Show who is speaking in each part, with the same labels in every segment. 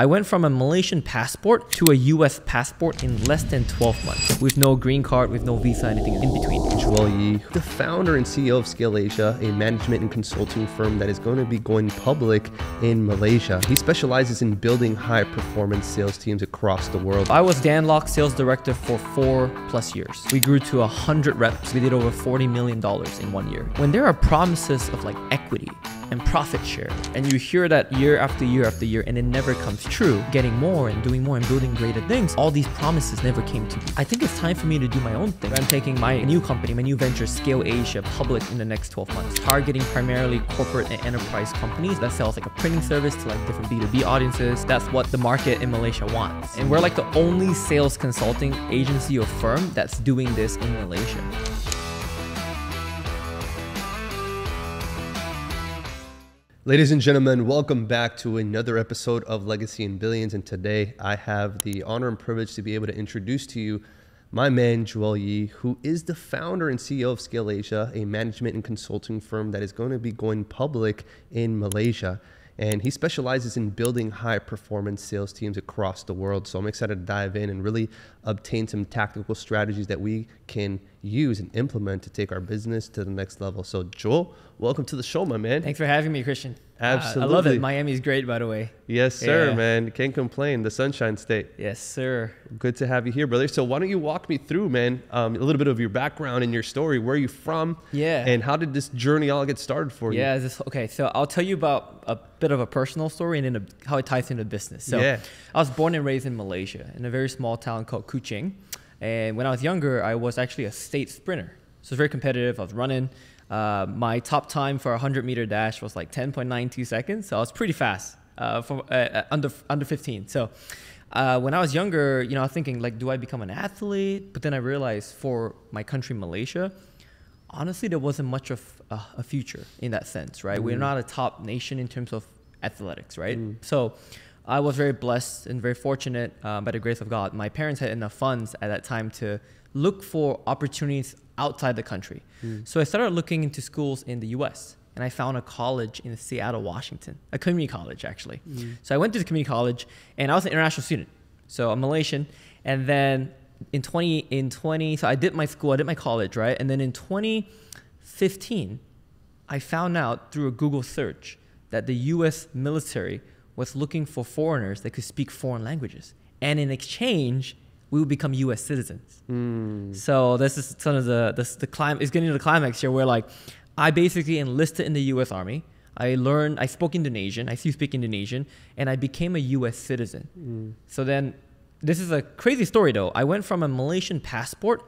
Speaker 1: I went from a Malaysian passport to a US passport in less than 12 months with no green card, with no visa, anything in between.
Speaker 2: Joel Yi, the founder and CEO of Scale Asia, a management and consulting firm that is going to be going public in Malaysia. He specializes in building high performance sales teams across the world.
Speaker 1: I was Dan Lok, sales director for four plus years. We grew to 100 reps. We did over $40 million in one year. When there are promises of like equity and profit share, and you hear that year after year after year, and it never comes true, getting more and doing more and building greater things, all these promises never came to me. I think it's time for me to do my own thing. I'm taking my new company, my new venture, Scale Asia, public in the next 12 months, targeting primarily corporate and enterprise companies that sells like a printing service to like different B2B audiences. That's what the market in Malaysia wants. And we're like the only sales consulting agency or firm that's doing this in Malaysia.
Speaker 2: Ladies and gentlemen, welcome back to another episode of Legacy and Billions. And today I have the honor and privilege to be able to introduce to you my man, Joel Yi, who is the founder and CEO of Scale Asia, a management and consulting firm that is going to be going public in Malaysia. And he specializes in building high performance sales teams across the world. So I'm excited to dive in and really obtain some tactical strategies that we can use and implement to take our business to the next level. So, Joel, welcome to the show, my man.
Speaker 1: Thanks for having me, Christian.
Speaker 2: Absolutely.
Speaker 1: Uh, I love it. Miami's great, by the way.
Speaker 2: Yes, sir,
Speaker 1: Yeah.
Speaker 2: man. Can't complain. The Sunshine State.
Speaker 1: Yes, sir.
Speaker 2: Good to have you here, brother. So, why don't you walk me through, man, um, a little bit of your background and your story? Where are you from?
Speaker 1: Yeah.
Speaker 2: And how did this journey all get started for you?
Speaker 1: Yeah, okay. So I'll tell you about a bit of a personal story and then a, how it ties into business. So
Speaker 2: Yeah.
Speaker 1: I was born and raised in Malaysia in a very small town called Kuching. And when I was younger, I was actually a state sprinter. So it's very competitive. I was running. Uh, my top time for a 100 meter dash was like 10.92 seconds. So I was pretty fast uh, for, uh, uh, under, under 15. So uh, when I was younger, you know, I was thinking like, do I become an athlete? But then I realized for my country, Malaysia, honestly, there wasn't much of a, a future in that sense, right? We're not a top nation in terms of athletics, right? So I was very blessed and very fortunate um, by the grace of God. My parents had enough funds at that time to look for opportunities outside the country. So I started looking into schools in the US. And I found a college in Seattle, Washington, a community college actually. So I went to the community college, and I was an international student. So I'm Malaysian, and then in 20 in 20 so i did my school i did my college right and then in 2015 i found out through a google search that the us military was looking for foreigners that could speak foreign languages and in exchange we would become us citizens hmm. so this is sort of the the, the clim- it's getting to the climax here where like i basically enlisted in the us army I learned, I spoke Indonesian, I still speak Indonesian, and I became a US citizen. Hmm. So then, this is a crazy story though. I went from a Malaysian passport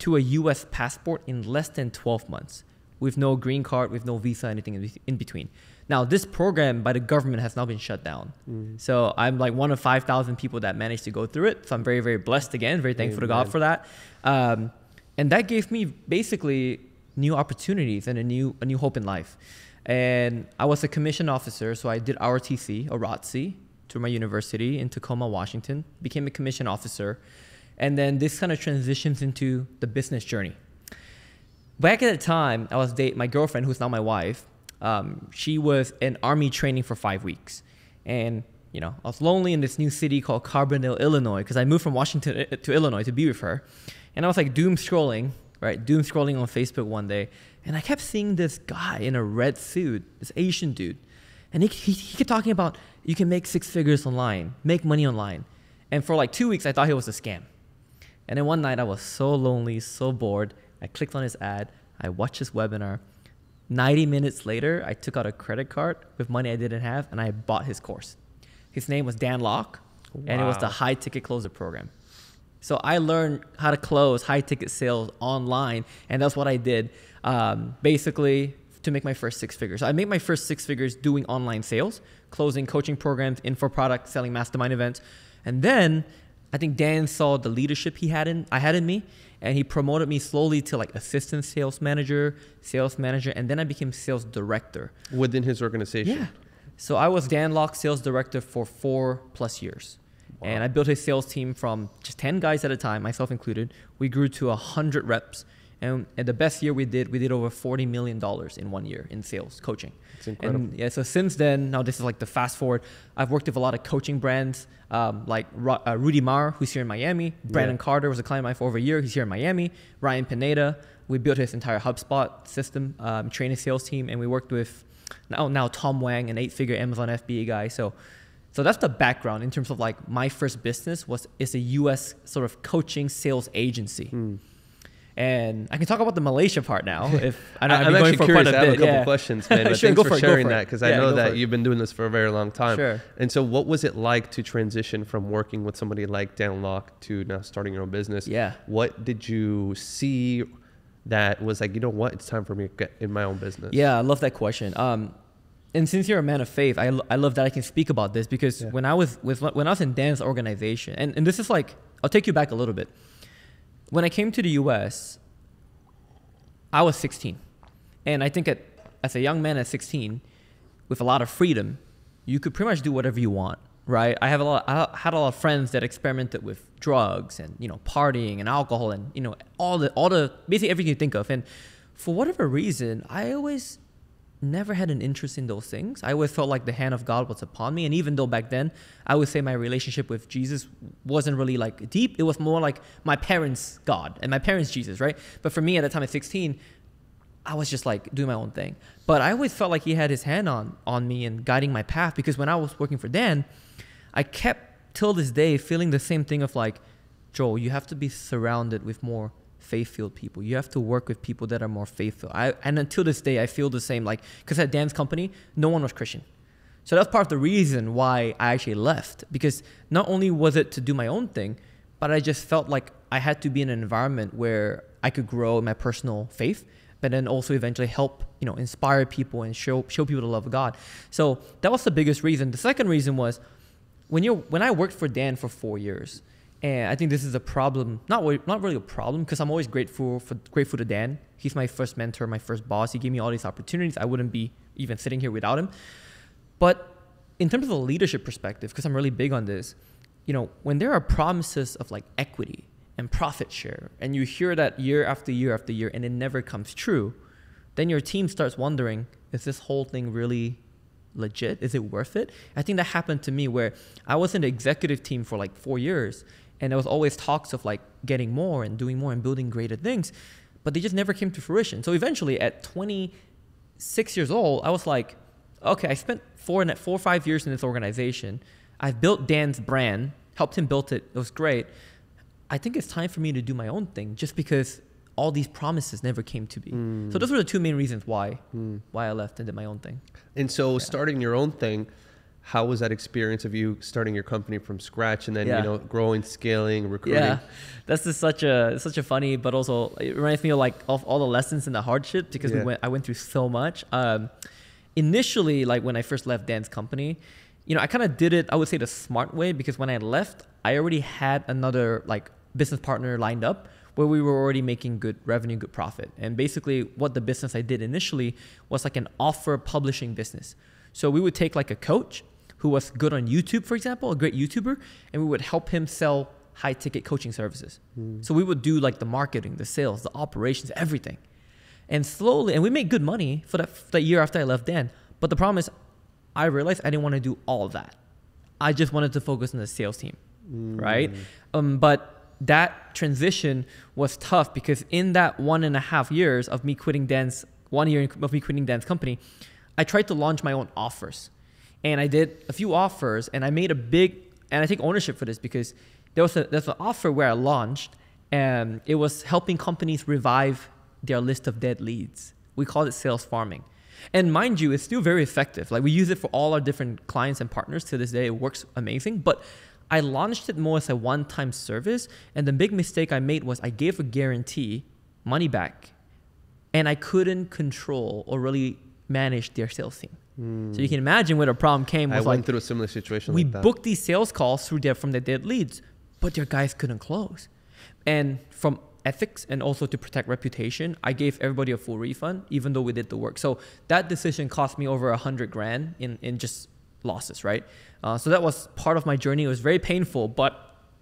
Speaker 1: to a US passport in less than 12 months with no green card, with no visa, anything in between. Now, this program by the government has now been shut down. So I'm like one of 5,000 people that managed to go through it. So I'm very, very blessed again, very thankful to God for that. Um, and that gave me basically new opportunities and a new, a new hope in life. And I was a commissioned officer, so I did ROTC, or ROTC, through my university in Tacoma, Washington, became a commissioned officer. And then this kind of transitions into the business journey. Back at the time, I was date my girlfriend, who's now my wife. Um, she was in army training for five weeks, and you know I was lonely in this new city called Carbondale, Illinois, because I moved from Washington uh, to Illinois to be with her. And I was like doom scrolling, right? Doom scrolling on Facebook one day, and I kept seeing this guy in a red suit, this Asian dude, and he, he, he kept talking about you can make six figures online, make money online. And for like two weeks, I thought he was a scam. And then one night, I was so lonely, so bored. I clicked on his ad, I watched his webinar. 90 minutes later, I took out a credit card with money I didn't have and I bought his course. His name was Dan Lok, and it was the high ticket closer program. So I learned how to close high ticket sales online, and that's what I did um, basically to make my first six figures. I made my first six figures doing online sales, closing coaching programs, info products, selling mastermind events, and then I think Dan saw the leadership he had in I had in me, and he promoted me slowly to like assistant sales manager, sales manager, and then I became sales director.
Speaker 2: Within his organization.
Speaker 1: Yeah. So I was Dan Lok sales director for four plus years. And I built a sales team from just 10 guys at a time, myself included. We grew to 100 reps And, and the best year we did, we did over $40 million in one year in sales coaching.
Speaker 2: It's incredible.
Speaker 1: And yeah, so since then, now this is like the fast forward. I've worked with a lot of coaching brands, um, like uh, Rudy Mawer, who's here in Miami. Brandon
Speaker 2: Yeah.
Speaker 1: Carter was a client of mine for over a year. He's here in Miami. Ryan Pineda, we built his entire HubSpot system, um, training sales team, and we worked with now now Tom Wang, an eight-figure Amazon FBA guy. So, so that's the background in terms of like my first business was is a U.S. sort of coaching sales agency.
Speaker 2: Hmm.
Speaker 1: And I can talk about the Malaysia part now. If I know,
Speaker 2: I'm actually
Speaker 1: for
Speaker 2: curious. I have
Speaker 1: bit.
Speaker 2: a couple
Speaker 1: yeah.
Speaker 2: questions, man. But
Speaker 1: Sure,
Speaker 2: thanks
Speaker 1: go
Speaker 2: for
Speaker 1: for it, go
Speaker 2: sharing that because I know that you've been doing this for a very long time.
Speaker 1: Sure.
Speaker 2: And so, what was it like to transition from working with somebody like Dan Lok to now starting your own business?
Speaker 1: Yeah.
Speaker 2: What did you see that was like, you know what, it's time for me to get in my own business?
Speaker 1: Yeah, I love that question. Um, and since you're a man of faith, I, I love that I can speak about this because
Speaker 2: Yeah.
Speaker 1: when I was with when I was in Dan's organization, and, and this is like I'll take you back a little bit. When I came to the U.S., I was 16, and I think at, as a young man at 16, with a lot of freedom, you could pretty much do whatever you want, right? I have a lot. I had a lot of friends that experimented with drugs and you know partying and alcohol and you know all the all the basically everything you think of. And for whatever reason, I always never had an interest in those things. I always felt like the hand of God was upon me. And even though back then I would say my relationship with Jesus wasn't really like deep, it was more like my parents' God and my parents' Jesus, right? But for me at the time at 16, I was just like doing my own thing. But I always felt like he had his hand on on me and guiding my path because when I was working for Dan, I kept till this day feeling the same thing of like, Joel, you have to be surrounded with more faith-filled people. You have to work with people that are more faithful. I and until this day I feel the same like cuz at Dan's company, no one was Christian. So that's part of the reason why I actually left because not only was it to do my own thing, but I just felt like I had to be in an environment where I could grow my personal faith, but then also eventually help, you know, inspire people and show show people the love of God. So that was the biggest reason. The second reason was when you when I worked for Dan for 4 years, and I think this is a problem, not really, not really a problem because I'm always grateful for grateful to Dan. He's my first mentor, my first boss. He gave me all these opportunities. I wouldn't be even sitting here without him. But in terms of a leadership perspective, because I'm really big on this, you know, when there are promises of like equity and profit share, and you hear that year after year after year, and it never comes true, then your team starts wondering, is this whole thing really legit? Is it worth it? I think that happened to me where I was in the executive team for like four years, and there was always talks of like getting more and doing more and building greater things, but they just never came to fruition. So eventually, at 26 years old, I was like, okay, I spent four and four or five years in this organization. I've built Dan's brand, helped him build it. It was great. I think it's time for me to do my own thing, just because all these promises never came to be. Mm. So those were the two main reasons why mm. why I left and did my own thing.
Speaker 2: And so, starting your own thing, how was that experience of you starting your company from scratch and then
Speaker 1: Yeah.
Speaker 2: you know growing, scaling, recruiting?
Speaker 1: Yeah, that's just such a such a funny, but also it reminds me of like of all the lessons and the hardship because
Speaker 2: Yeah.
Speaker 1: we went I went through so much. Um, initially, like when I first left Dan's company, you know, I kind of did it I would say the smart way because when I left, I already had another like business partner lined up where we were already making good revenue, good profit. And basically, what the business I did initially was like an offer publishing business. So we would take like a coach who was good on YouTube, for example, a great YouTuber, and we would help him sell high ticket coaching services. So we would do like the marketing, the sales, the operations, everything. And slowly, and we made good money for that, that year after I left Dan. But the problem is, I realized I didn't want to do all that. I just wanted to focus on the sales team, right? Um, but that transition was tough because in that one and a half years of me quitting Dan's, one year of me quitting Dan's company, I tried to launch my own offers. And I did a few offers and I made a big, and I take ownership for this because there was a, there's an offer where I launched and it was helping companies revive their list of dead leads. We call it sales farming. And mind you, it's still very effective. Like we use it for all our different clients and partners to this day. It works amazing. But I launched it more as a one time service. And the big mistake I made was I gave a guarantee, money back, and I couldn't control or really manage their sales team. So you can imagine where the problem came
Speaker 2: I went
Speaker 1: like
Speaker 2: through a similar situation.
Speaker 1: we
Speaker 2: like
Speaker 1: booked these sales calls through their from their dead leads, but their guys couldn't close. And from ethics and also to protect reputation, I gave everybody a full refund, even though we did the work. So that decision cost me over a hundred grand in in just losses, right? Uh, so that was part of my journey. It was very painful, but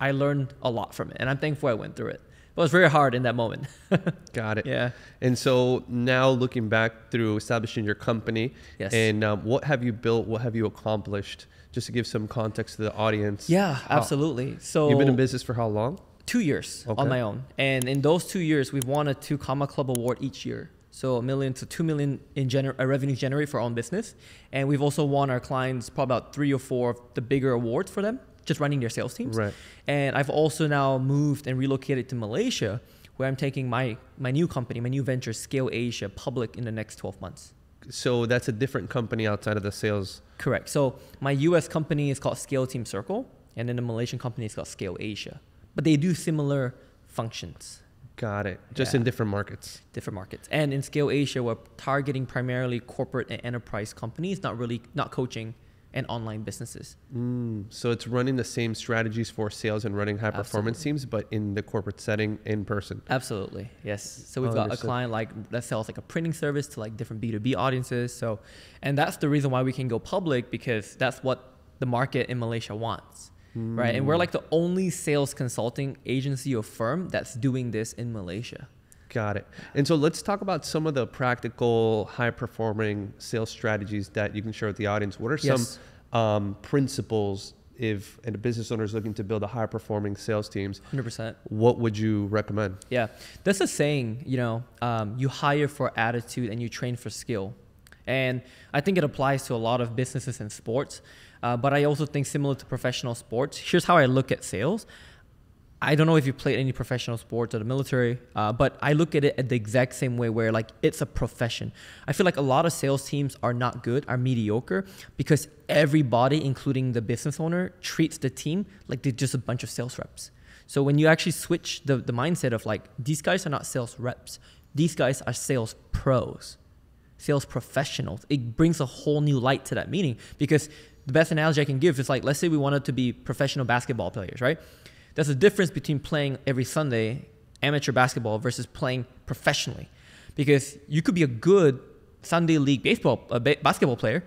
Speaker 1: I learned a lot from it, and I'm thankful I went through it. Was very hard in that moment.
Speaker 2: Got it.
Speaker 1: yeah.
Speaker 2: And so now looking back through establishing your company,
Speaker 1: Yes.
Speaker 2: and um, what have you built? What have you accomplished? Just to give some context to the audience.
Speaker 1: Yeah,
Speaker 2: How-
Speaker 1: absolutely. So
Speaker 2: You've been in business for how long?
Speaker 1: two years
Speaker 2: Okay.
Speaker 1: on my own, and in those two years, we've won a two comma club award each year. So a million to two million in gener- uh, revenue generated for our own business, and we've also won our clients probably about three or four of the bigger awards for them, just running their sales teams.
Speaker 2: Right.
Speaker 1: And I've also now moved and relocated to Malaysia, where I'm taking my my new company, my new venture, Scale Asia, public in the next 12 months.
Speaker 2: So that's a different company outside of the sales.
Speaker 1: Correct. So my U.S. company is called Scale Team Circle, and then the Malaysian company is called Scale Asia. But they do similar functions,
Speaker 2: Got it. Just
Speaker 1: Yeah.
Speaker 2: in different markets.
Speaker 1: different markets. And in Scale Asia, we're targeting primarily corporate and enterprise companies, not really not coaching and online businesses.
Speaker 2: Mm, so it's running the same strategies for sales and running high performance teams, but in the corporate setting in person.
Speaker 1: Absolutely, yes. So we've
Speaker 2: Oh,
Speaker 1: got
Speaker 2: understood.
Speaker 1: a client like that sells like a printing service to like different B two B audiences. So, and that's the reason why we can go public because that's what the market in Malaysia wants, right? And we're like the only sales consulting agency or firm that's doing this in Malaysia.
Speaker 2: Got it. And so let's talk about some of the practical, high performing sales strategies that you can share with the audience. What are some
Speaker 1: Yes.
Speaker 2: um, principles if and a business owner is looking to build a high performing sales teams?
Speaker 1: Hundred percent.
Speaker 2: What would you recommend?
Speaker 1: Yeah, that's a saying. You know, um, you hire for attitude and you train for skill, and I think it applies to a lot of businesses and sports. Uh, but I also think similar to professional sports. Here's how I look at sales. I don't know if you played any professional sports or the military, uh, but I look at it at the exact same way where like it's a profession. I feel like a lot of sales teams are not good, are mediocre because everybody, including the business owner, treats the team like they're just a bunch of sales reps. So when you actually switch the, the mindset of like these guys are not sales reps, these guys are sales pros sales professionals. It brings a whole new light to that meaning because the best analogy I can give is like, let's say we wanted to be professional basketball players, right? There's the difference between playing every Sunday amateur basketball versus playing professionally because you could be a good Sunday league baseball uh, ba- basketball player,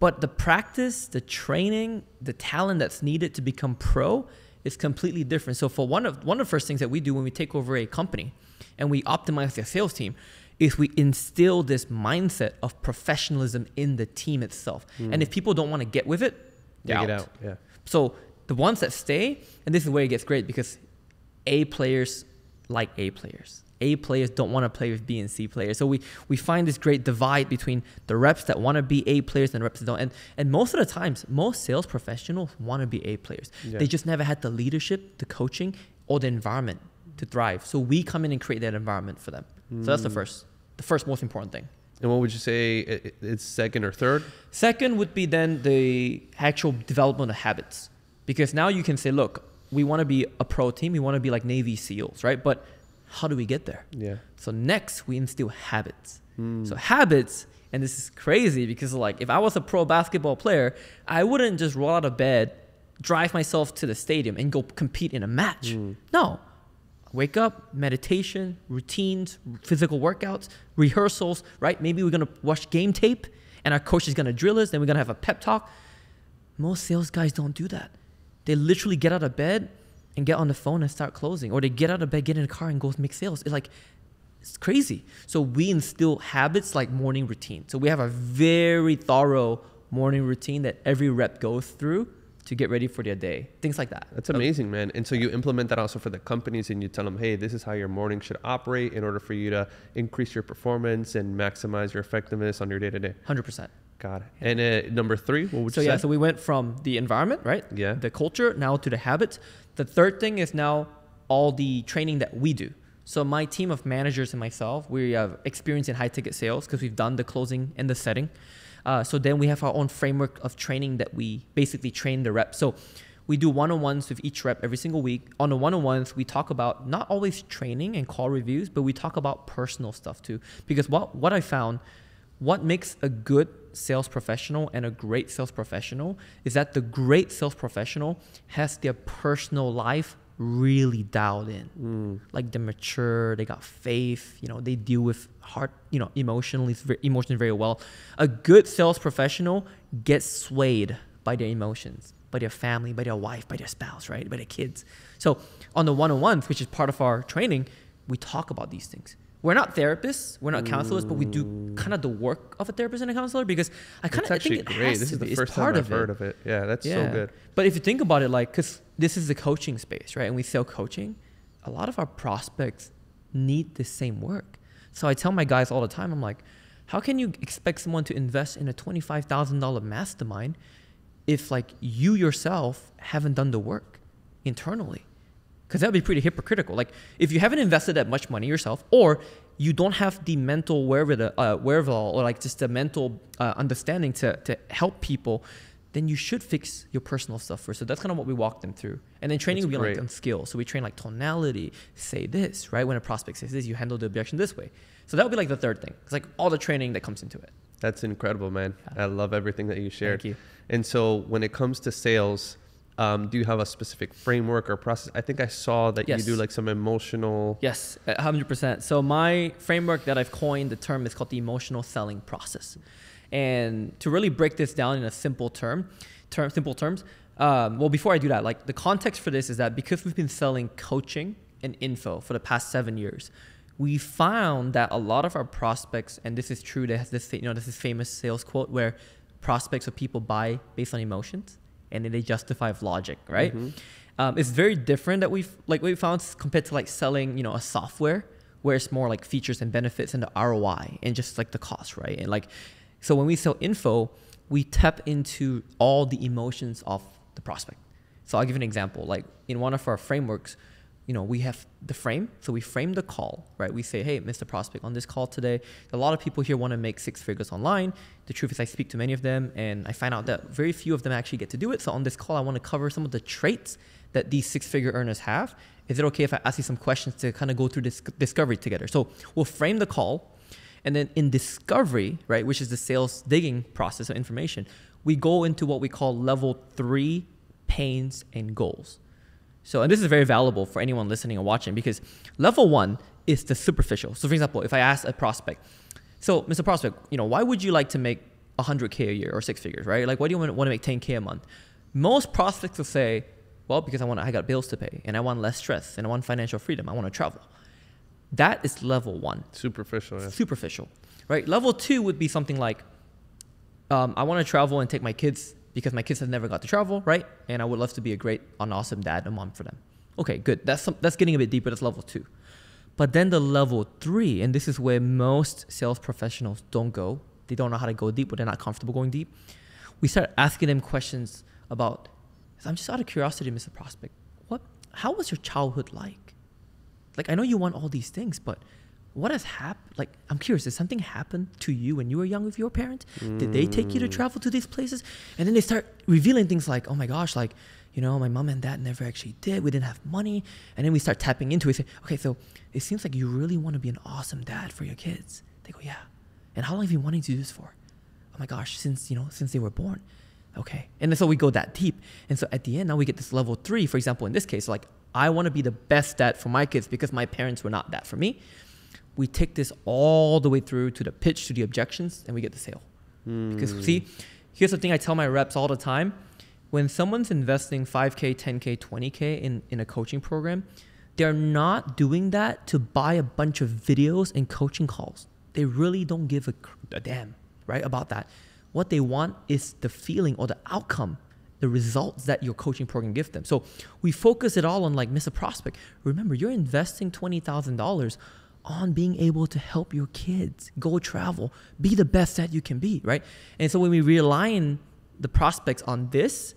Speaker 1: but the practice, the training, the talent that's needed to become pro is completely different. So for one of one of the first things that we do when we take over a company and we optimize their sales team is we instill this mindset of professionalism in the team itself. And if people don't want to get with it, they're out.
Speaker 2: out. Yeah.
Speaker 1: So the ones that stay, and this is where it gets great because A players like A players. A players don't want to play with B and C players. So we, we find this great divide between the reps that want to be A players and the reps that don't. And, and most of the times, most sales professionals want to be A players.
Speaker 2: Yeah.
Speaker 1: They just never had the leadership, the coaching, or the environment to thrive. So we come in and create that environment for them. So that's the mm. first, the first most important thing.
Speaker 2: And what would you say it's second or third?
Speaker 1: Second would be then the actual development of habits. Because now you can say, look, we want to be a pro team, we want to be like Navy SEALs, right? But how do we get there?
Speaker 2: Yeah.
Speaker 1: So next we instill habits. Hmm. So habits, and this is crazy because like if I was a pro basketball player, I wouldn't just roll out of bed, drive myself to the stadium and go compete in a match. Hmm. No. Wake up, meditation, routines, physical workouts, rehearsals, right? Maybe we're gonna watch game tape and our coach is gonna drill us, then we're gonna have a pep talk. Most sales guys don't do that. They literally get out of bed and get on the phone and start closing, or they get out of bed, get in a car, and go make sales. It's like it's crazy. So we instill habits like morning routine. So we have a very thorough morning routine that every rep goes through to get ready for their day. Things like that.
Speaker 2: That's amazing, man. And so you implement that also for the companies and you tell them, hey, this is how your morning should operate in order for you to increase your performance and maximize your effectiveness on your day to day.
Speaker 1: Hundred percent.
Speaker 2: Got it. And uh, number three, what would
Speaker 1: So
Speaker 2: you
Speaker 1: yeah,
Speaker 2: say?
Speaker 1: so we went from the environment, right?
Speaker 2: Yeah.
Speaker 1: The culture now to the habits. The third thing is now all the training that we do. So my team of managers and myself, we have experience in high ticket sales because we've done the closing and the setting. Uh, so then we have our own framework of training that we basically train the reps. So we do one-on-ones with each rep every single week. On the one-on-ones, we talk about not always training and call reviews, but we talk about personal stuff too. Because what what I found, what makes a good sales professional and a great sales professional is that the great sales professional has their personal life really dialed in. Mm. Like they're mature, they got faith, you know, they deal with hard, you know, emotionally emotionally very well. A good sales professional gets swayed by their emotions. by their family, by their wife, by their spouse, right? By their kids. So on the one-on-ones, which is part of our training, we talk about these things. We're not therapists, we're not counselors, but we do mm. kind of the work of a therapist and a counselor because I kind of think it
Speaker 2: great.
Speaker 1: has
Speaker 2: This
Speaker 1: to
Speaker 2: is the
Speaker 1: be.
Speaker 2: first
Speaker 1: it's
Speaker 2: time
Speaker 1: part
Speaker 2: I've
Speaker 1: of
Speaker 2: heard
Speaker 1: it.
Speaker 2: of it. Yeah, that's
Speaker 1: Yeah.
Speaker 2: so good.
Speaker 1: But if you think about it, like, because this is the coaching space, right? And we sell coaching, a lot of our prospects need the same work. So I tell my guys all the time, I'm like, how can you expect someone to invest in a $25,000 mastermind if, like, you yourself haven't done the work internally? Because that would be pretty hypocritical. Like, if you haven't invested that much money yourself, or you don't have the mental wherewithal, uh, wherewithal or like just the mental uh, understanding to, to help people, then you should fix your personal stuff first. So that's kind of what we walk them through. And then training
Speaker 2: That's
Speaker 1: will be like
Speaker 2: great.
Speaker 1: on skills. So we train like tonality, say this, right? When a prospect says this, you handle the objection this way. So that would be like the third thing. It's like all the training that comes into it.
Speaker 2: That's incredible, man.
Speaker 1: Yeah.
Speaker 2: I love everything that you shared.
Speaker 1: Thank you.
Speaker 2: And so, when it comes to sales, um, do you have a specific framework or process? I think I saw that
Speaker 1: Yes.
Speaker 2: you do like some emotional.
Speaker 1: Yes, a hundred percent. So my framework that I've coined the term is called the emotional selling process. And to really break this down in a simple term, term simple terms. Um, well, before I do that, like the context for this is that because we've been selling coaching and info for the past seven years, we found that a lot of our prospects, and this is true, there's this you know this is famous sales quote where prospects or people buy based on emotions and then they justify with logic, right? Um, it's very different that we've like we found compared to like selling you know a software where it's more like features and benefits and the ROI and just like the cost, right? And like so when we sell info, we tap into all the emotions of the prospect. So I'll give an example. Like in one of our frameworks, you know, we have the frame. So we frame the call, right? We say, hey, Mr. Prospect, on this call today, a lot of people here want to make six figures online. The truth is, I speak to many of them and I find out that very few of them actually get to do it. So on this call, I want to cover some of the traits that these six figure earners have. Is it okay if I ask you some questions to kind of go through this discovery together? So we'll frame the call. And then in discovery, right, which is the sales digging process of information, we go into what we call level three pains and goals. So, and this is very valuable for anyone listening or watching because level one is the superficial. So, for example, if I ask a prospect, so Mr. Prospect, you know, why would you like to make 100K a year or six figures, right? Like, why do you want, want to make 10K a month? Most prospects will say, well, because I want, I got bills to pay and I want less stress and I want financial freedom. I want to travel. That is level one
Speaker 2: Superficial. Yeah.
Speaker 1: superficial, right? Level two would be something like, um, I want to travel and take my kids because my kids have never got to travel, right? And I would love to be a great, an awesome dad and mom for them. Okay, good. That's some, that's getting a bit deeper. That's level two. But then the level three, and this is where most sales professionals don't go. They don't know how to go deep, but they're not comfortable going deep. We start asking them questions about. I'm just out of curiosity, Mr. Prospect. What? How was your childhood like? Like I know you want all these things, but what has happened? Like I'm curious, did something happen to you when you were young with your parents? Did they take you to mm. travel to these places? And then they start revealing things like, oh my gosh, like you know, my mom and dad never actually did. We didn't have money, and then we start tapping into it. Say, okay, so it seems like you really want to be an awesome dad for your kids. They go, yeah. And how long have you been wanting to do this for? Oh my gosh, since you know, since they were born. Okay. And then so we go that deep. And so at the end, now we get this level three, for example, in this case, like I want to be the best dad for my kids because my parents were not that for me. We take this all the way through to the pitch, to the objections, and we get the sale. Because see, here's the thing I tell my reps all the time. When someone's investing 5K, 10K, 20K in, in a coaching program, they're not doing that to buy a bunch of videos and coaching calls. They really don't give a, a damn, right, about that. What they want is the feeling or the outcome, the results that your coaching program gives them. So we focus it all on like miss a Prospect. Remember, you're investing $20,000 on being able to help your kids go travel, be the best that you can be, right? And so when we realign the prospects on this,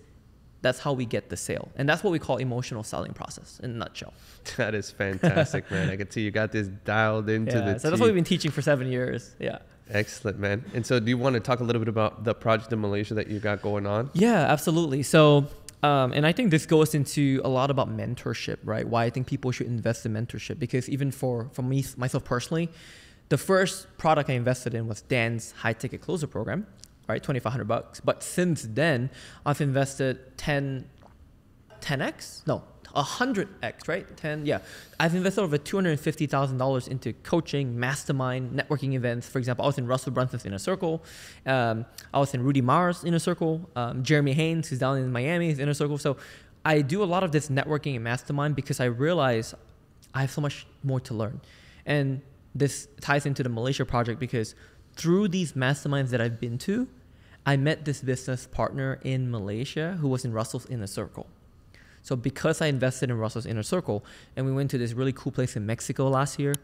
Speaker 1: that's how we get the sale. And that's what we call emotional selling process in a nutshell.
Speaker 2: That is fantastic, man. I can see you got this dialed into
Speaker 1: Yeah,
Speaker 2: the.
Speaker 1: so that's
Speaker 2: T.
Speaker 1: what we've been teaching for seven years. Yeah.
Speaker 2: Excellent, man. And so, do you want to talk a little bit about the project in Malaysia that you got going on?
Speaker 1: Yeah, absolutely. So, um, and I think this goes into a lot about mentorship, right? Why I think people should invest in mentorship because even for for me myself personally, the first product I invested in was Dan's high ticket closer program, right? Twenty five hundred bucks. But since then, I've invested ten 10x, no, 100x, right? 10, yeah. I've invested over $250,000 into coaching, mastermind, networking events. For example, I was in Russell Brunson's Inner Circle. Um, I was in Rudy Mawer's Inner Circle. Um, Jeremy Haynes, who's down in Miami, is Inner Circle. So I do a lot of this networking and mastermind because I realize I have so much more to learn. And this ties into the Malaysia project because through these masterminds that I've been to, I met this business partner in Malaysia who was in Russell's Inner Circle. So because I invested in Russell's Inner Circle and we went to this really cool place in Mexico last year,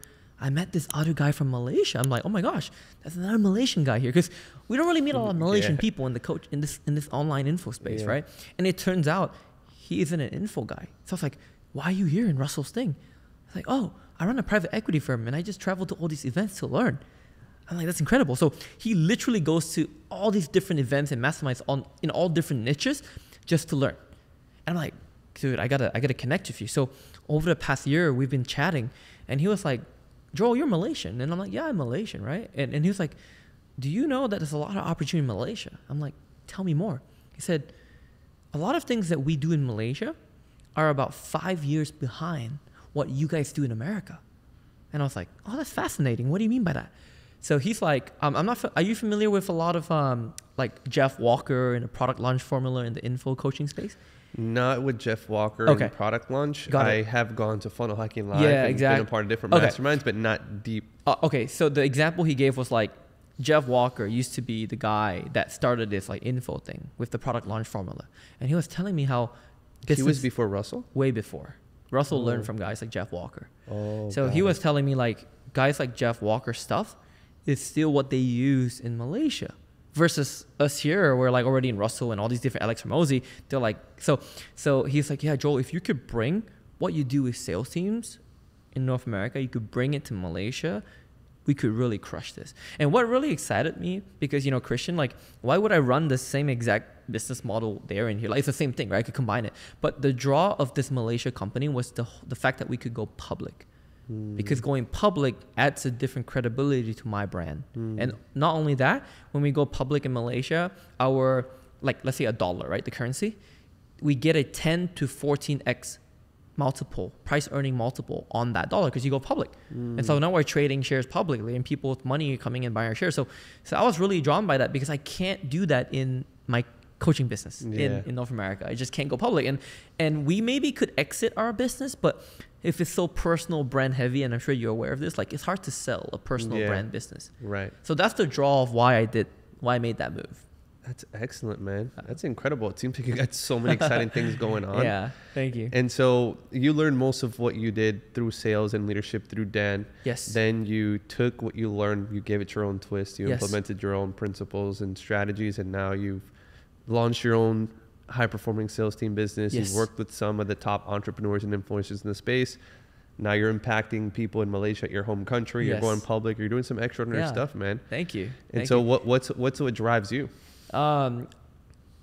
Speaker 1: I met this other guy from Malaysia. I'm like, oh my gosh, there's another Malaysian guy here because we don't really meet a lot of Malaysian
Speaker 2: Yeah.
Speaker 1: people in the coach in this in this online info space,
Speaker 2: Yeah.
Speaker 1: right? And it turns out he isn't an info guy. So I was like, why are you here in Russell's thing? It's like, oh, I run a private equity firm and I just travel to all these events to learn. I'm like, that's incredible. So he literally goes to all these different events and masterminds on in all different niches just to learn. And I'm like, dude, I gotta I gotta connect with you. So over the past year we've been chatting and he was like, Joel, you're Malaysian. And I'm like, Yeah, I'm Malaysian, right? And and he was like, Do you know that there's a lot of opportunity in Malaysia? I'm like, tell me more. He said, a lot of things that we do in Malaysia are about five years behind what you guys do in America. And I was like, oh, that's fascinating. What do you mean by that? So he's like, um, I'm not. Are you familiar with a lot of um, like Jeff Walker and the product launch formula in the info coaching space?
Speaker 2: Not with Jeff Walker
Speaker 1: Okay.
Speaker 2: and Product Launch.
Speaker 1: Got
Speaker 2: I
Speaker 1: it.
Speaker 2: have gone to Funnel Hacking Live
Speaker 1: Yeah,
Speaker 2: and
Speaker 1: exact-
Speaker 2: been a part of different
Speaker 1: Okay.
Speaker 2: masterminds, but not deep.
Speaker 1: Uh, okay, so the example he gave was like Jeff Walker used to be the guy that started this like info thing with the product launch formula, and he was telling me how
Speaker 2: he was before Russell.
Speaker 1: way before. Russell
Speaker 2: Oh.
Speaker 1: learned from guys like Jeff Walker.
Speaker 2: Oh,
Speaker 1: So he
Speaker 2: it.
Speaker 1: was telling me like guys like Jeff Walker stuff is still what they use in Malaysia versus us here we're like already in Russell and all these different Alex Hormozi they're like so so he's like yeah Joel if you could bring what you do with sales teams in North America you could bring it to Malaysia we could really crush this. And what really excited me because you know Christian like why would I run the same exact business model there and here? Like it's the same thing right? I could combine it. But the draw of this Malaysia company was the the fact that we could go public because hmm. going public adds a different credibility to my brand. Hmm. And not only that, when we go public in Malaysia, our like let's say a dollar, right, the currency, we get a 10 to 14x multiple price earning multiple on that dollar because you go public. Hmm. And so now we're trading shares publicly and people with money are coming in buying our shares. So so I was really drawn by that because I can't do that in my coaching business
Speaker 2: Yeah.
Speaker 1: in, in North America. I just can't go public. And and we maybe could exit our business, but if it's so personal brand heavy, and I'm sure you're aware of this, like it's hard to sell a personal
Speaker 2: Yeah.
Speaker 1: brand business.
Speaker 2: Right.
Speaker 1: So that's the draw of why I did why I made that move.
Speaker 2: That's excellent, man. Uh-huh. That's incredible. It seems like you got so many exciting things going on.
Speaker 1: Yeah, thank you.
Speaker 2: And so you learned most of what you did through sales and leadership through Dan.
Speaker 1: Yes.
Speaker 2: Then you took what you learned, you gave it your own twist, you
Speaker 1: Yes.
Speaker 2: implemented your own principles and strategies, and now you've launched your own high performing sales team business.
Speaker 1: Yes.
Speaker 2: You've worked with some of the top entrepreneurs and influencers in the space. Now you're impacting people in Malaysia, your home country. You're going public. You're doing some extraordinary
Speaker 1: Yeah.
Speaker 2: stuff, man.
Speaker 1: Thank you.
Speaker 2: And
Speaker 1: Thank
Speaker 2: so,
Speaker 1: you.
Speaker 2: what what's what's what drives you?
Speaker 1: Um,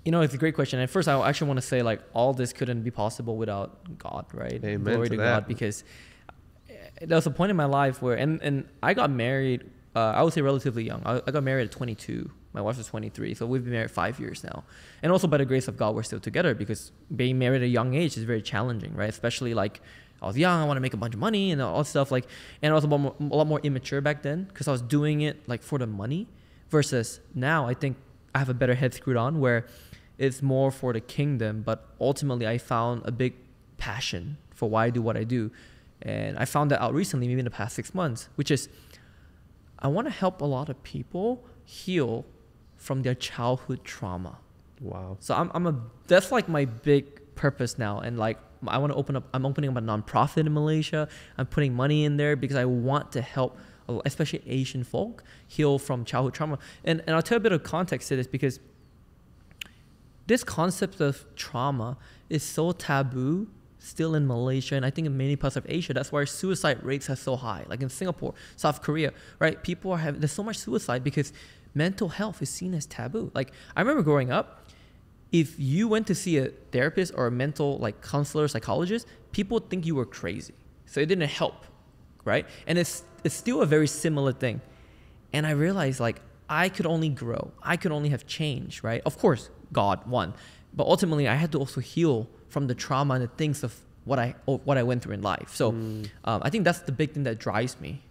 Speaker 1: you know, it's a great question. At first, I actually want to say like all this couldn't be possible without God, right?
Speaker 2: Amen
Speaker 1: Glory
Speaker 2: to
Speaker 1: to. God, because eh, there was a point in my life where, and and I got married. Uh, I would say relatively young. I, I got married at 22. My wife was 23, so we've been married five years now. And also by the grace of God, we're still together because being married at a young age is very challenging, right? Especially like I was young, I want to make a bunch of money and all that stuff. Like, and I was a lot more, a lot more immature back then because I was doing it like for the money. Versus now, I think I have a better head screwed on where it's more for the kingdom. But ultimately, I found a big passion for why I do what I do, and I found that out recently, maybe in the past six months, which is I want to help a lot of people heal from their childhood trauma.
Speaker 2: Wow.
Speaker 1: So I'm, I'm a that's like my big purpose now, and like I want to open up. I'm opening up a nonprofit in Malaysia. I'm putting money in there because I want to help, especially Asian folk, heal from childhood trauma. And and I'll tell a bit of context to this because this concept of trauma is so taboo still in Malaysia and I think in many parts of Asia. That's why suicide rates are so high. Like in Singapore, South Korea, right? People are having there's so much suicide because mental health is seen as taboo. Like I remember growing up, if you went to see a therapist or a mental like counselor, psychologist, people think you were crazy. So it didn't help, right? And it's it's still a very similar thing. And I realized like I could only grow. I could only have change, right? Of course, God one. But ultimately I had to also heal from the trauma and the things of what I what I went through in life. So
Speaker 2: Mm.
Speaker 1: um, I think that's the big thing that drives me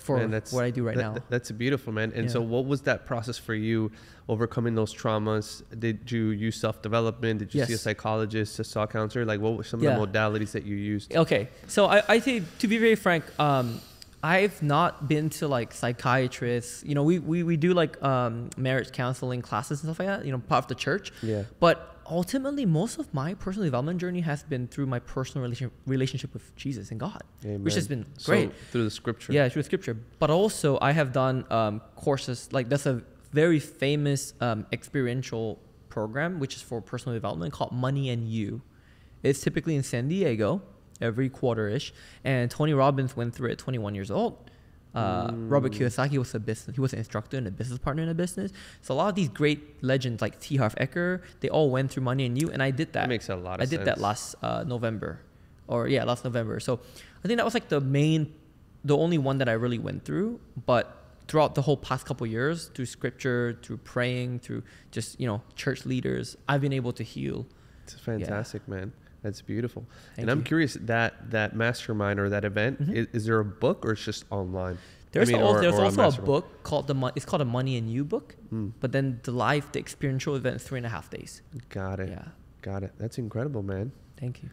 Speaker 1: for
Speaker 2: Man, that's-
Speaker 1: what I do right
Speaker 2: that-
Speaker 1: now.
Speaker 2: that- That's beautiful, man. And so, what was that process for you, overcoming those traumas? Did you use self development? Did you see a
Speaker 1: Yes.
Speaker 2: psychologist, a saw counselor? Like, what were some
Speaker 1: Yeah.
Speaker 2: of the modalities that you used?
Speaker 1: Okay, so I, I think to be very frank, um, I've not been to like psychiatrists. You know, we, we, we do like um, marriage counseling classes and stuff like that. You know, part of the church.
Speaker 2: Yeah.
Speaker 1: But ultimately, most of my personal development journey has been through my personal relation, relationship with Jesus and God, which has
Speaker 2: Amen.
Speaker 1: been
Speaker 2: So,
Speaker 1: great.
Speaker 2: through the scripture.
Speaker 1: Yeah, through the scripture. But also, I have done um, courses like that's a very famous um, experiential program, which is for personal development called Money and You. It's typically in San Diego every quarter ish, and Tony Robbins went through it 21 years old. Uh, Robert
Speaker 2: Mm.
Speaker 1: Kiyosaki was a business. He was an instructor and a business partner in a business. So a lot of these great legends like T. Harv Eker, they all went through Money and You, and I did that.
Speaker 2: That makes a lot of
Speaker 1: I did that last uh, November, or yeah, last November. So I think that was like the main, the only one that I really went through. But throughout the whole past couple years, through scripture, through praying, through just you know church leaders, I've been able to heal.
Speaker 2: It's fantastic, man. That's beautiful.
Speaker 1: Thank
Speaker 2: and I'm curious that that mastermind or that event
Speaker 1: Mhm.
Speaker 2: is, is there a book or it's just online?
Speaker 1: There's,
Speaker 2: I mean,
Speaker 1: al-
Speaker 2: or-
Speaker 1: there's
Speaker 2: or
Speaker 1: also a
Speaker 2: mastermind.
Speaker 1: book called the Mon- it's called a Money and You book,
Speaker 2: Mm,
Speaker 1: but then the live, the experiential event is three and a half days.
Speaker 2: got it.
Speaker 1: Yeah,
Speaker 2: Got it. That's incredible, man.
Speaker 1: thank you.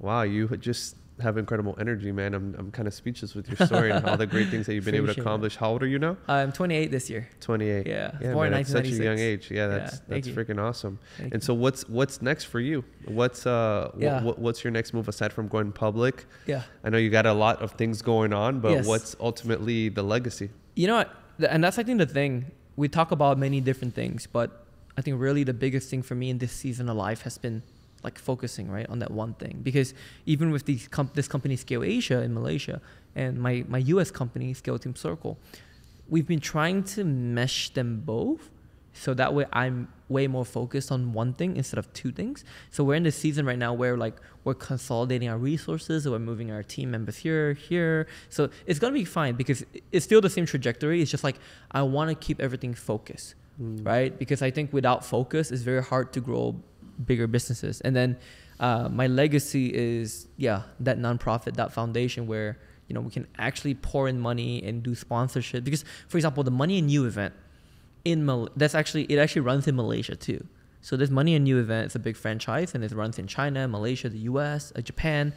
Speaker 2: Wow, you just have incredible energy, man. I'm, I'm kind of speechless with your story and all the great things that you've been able to
Speaker 1: Appreciate it.
Speaker 2: accomplish. How old are you now?
Speaker 1: I'm 28 this year.
Speaker 2: 28.
Speaker 1: Yeah,
Speaker 2: Yeah,
Speaker 1: born
Speaker 2: man, such a young age. Yeah,
Speaker 1: Yeah,
Speaker 2: that's
Speaker 1: thank
Speaker 2: that's
Speaker 1: you.
Speaker 2: freaking awesome.
Speaker 1: Thank
Speaker 2: and so what's what's next for you? What's uh
Speaker 1: Yeah.
Speaker 2: what, what's your next move aside from going public?
Speaker 1: Yeah.
Speaker 2: I know you got a lot of things going on, but
Speaker 1: Yes.
Speaker 2: what's ultimately the legacy?
Speaker 1: You know what? And that's I think the thing. We talk about many different things, but I think really the biggest thing for me in this season of life has been like focusing right on that one thing. Because even with these com- this company Scale Asia in Malaysia and my my US company Scale Team Circle, we've been trying to mesh them both so that way I'm way more focused on one thing instead of two things. So we're in the season right now where like we're consolidating our resources, we're moving our team members here, here. So it's gonna be fine because it's still the same trajectory. It's just like I want to keep everything focused, mm. right? Because I think without focus, it's very hard to grow bigger businesses. And then uh, my legacy is yeah that nonprofit, that foundation where you know we can actually pour in money and do sponsorship. Because for example, the Money and You event in Mal- that's actually it actually runs in Malaysia too. So this Money and You event It's a big franchise and it runs in China, Malaysia, the U.S., uh, Japan,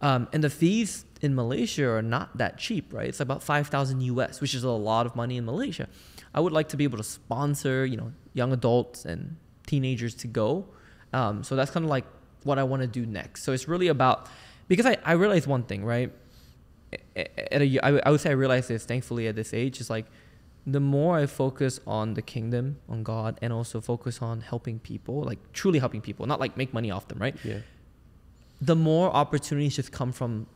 Speaker 1: um, and the fees in Malaysia are not that cheap, right? It's about five thousand US, which is a lot of money in Malaysia. I would like to be able to sponsor, you know, young adults and teenagers to go. Um, so that's kind of like what I want to do next. So it's really about because I, I realized one thing, right? At a, I, I would say I realized this thankfully at this age is like the more I focus on the kingdom, on God, and also focus on helping people, like truly helping people, not like make money off them, right?
Speaker 2: Yeah.
Speaker 1: The more opportunities just come from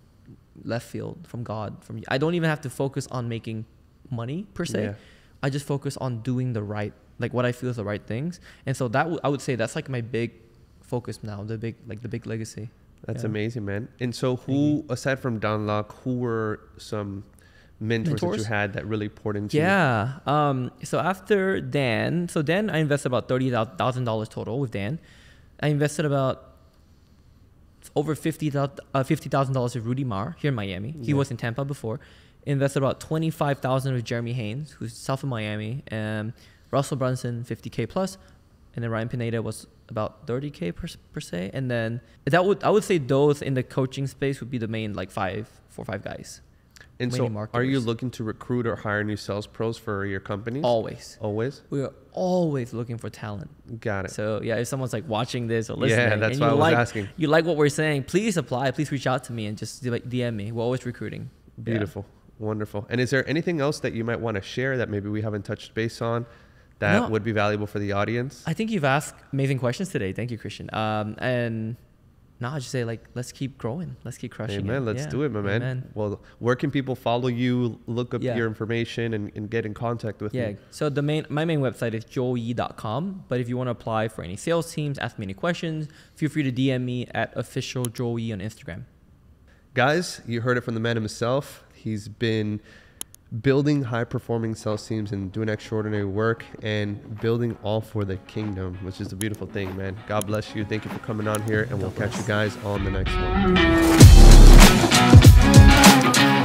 Speaker 1: left field, from God, from I don't even have to focus on making money per se.
Speaker 2: Yeah.
Speaker 1: I just focus on doing the right, like what I feel is the right things, and so that w- I would say that's like my big focus now, the big like the big legacy.
Speaker 2: That's
Speaker 1: Yeah.
Speaker 2: amazing, man. And so, who aside from Dan Lok, who were some mentors, that you had that really poured into you?
Speaker 1: Yeah. Um, so after Dan, so Dan, I invested about thirty thousand dollars total with Dan. I invested about over uh, fifty thousand dollars with Rudy Mawer here in Miami. He
Speaker 2: Yeah.
Speaker 1: was in Tampa before. Invested about twenty five thousand with Jeremy Haynes, who's south of Miami, and Russell Brunson fifty k plus, and then Ryan Pineda was about thirty k per, per se. And then that would I would say those in the coaching space would be the main like five four or five guys.
Speaker 2: And so,
Speaker 1: many
Speaker 2: are you looking to recruit or hire new sales pros for your companies?
Speaker 1: Always.
Speaker 2: Always.
Speaker 1: We are always looking for talent.
Speaker 2: Got it.
Speaker 1: So yeah, if someone's like watching this or listening,
Speaker 2: yeah, that's
Speaker 1: and
Speaker 2: why
Speaker 1: you
Speaker 2: I was
Speaker 1: like
Speaker 2: asking.
Speaker 1: you like what we're saying, please apply. Please reach out to me and just DM me. We're always recruiting. Yeah.
Speaker 2: Beautiful. Wonderful. And is there anything else that you might want to share that maybe we haven't touched base on that
Speaker 1: No.
Speaker 2: would be valuable for the audience?
Speaker 1: I think you've asked amazing questions today. Thank you, Christian. Um, and now I just say like let's keep growing. Let's keep crushing
Speaker 2: Amen.
Speaker 1: it.
Speaker 2: Let's
Speaker 1: Yeah.
Speaker 2: do it, my man.
Speaker 1: Amen.
Speaker 2: Well, where can people follow you, look up
Speaker 1: Yeah.
Speaker 2: your information, and, and get in contact with
Speaker 1: Yeah.
Speaker 2: you?
Speaker 1: So the main my main website is joeyi.com. But if you want to apply for any sales teams, ask me any questions, feel free to DM me at official joeyi on Instagram.
Speaker 2: Guys, you heard it from the man himself. He's been building high performing sales teams and doing extraordinary work and building all for the kingdom, which is a beautiful thing, man. God bless you. Thank you for coming on here, and we'll catch you guys on the next one.